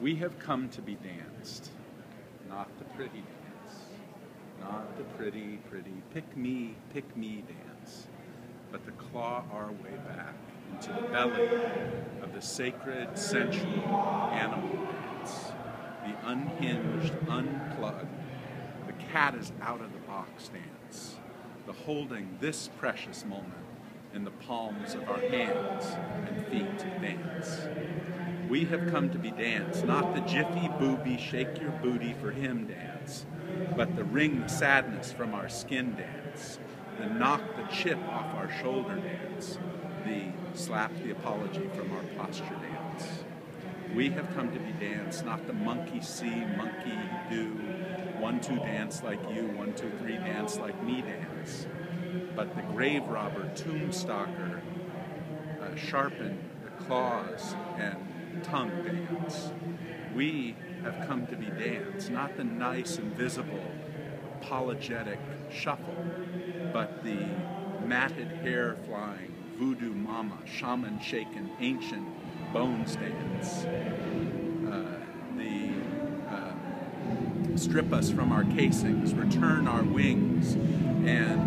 We have come to be danced, not the pretty dance, not the pretty, pretty pick me, pick me dance, but to claw our way back into the belly of the sacred, sensual animal dance, the unhinged, unplugged, the cat is out of the box dance, the holding this precious moment in the palms of our hands and feet dance. We have come to be dance, not the jiffy booby shake your booty for him dance, but the wring the sadness from our skin dance, the knock the chip off our shoulder dance, the slap the apology from our posture dance. We have come to be dance, not the monkey see, monkey do, one, two dance like you, one, two, three dance like me dance, but the grave robber, tomb stalker, uh, sharpen the claws and tongue dance. We have come to be dance, not the nice, invisible, apologetic shuffle, but the matted hair flying, voodoo mama, shaman shaken, ancient bones dance. Uh, the uh, strip us from our casings, return our wings, and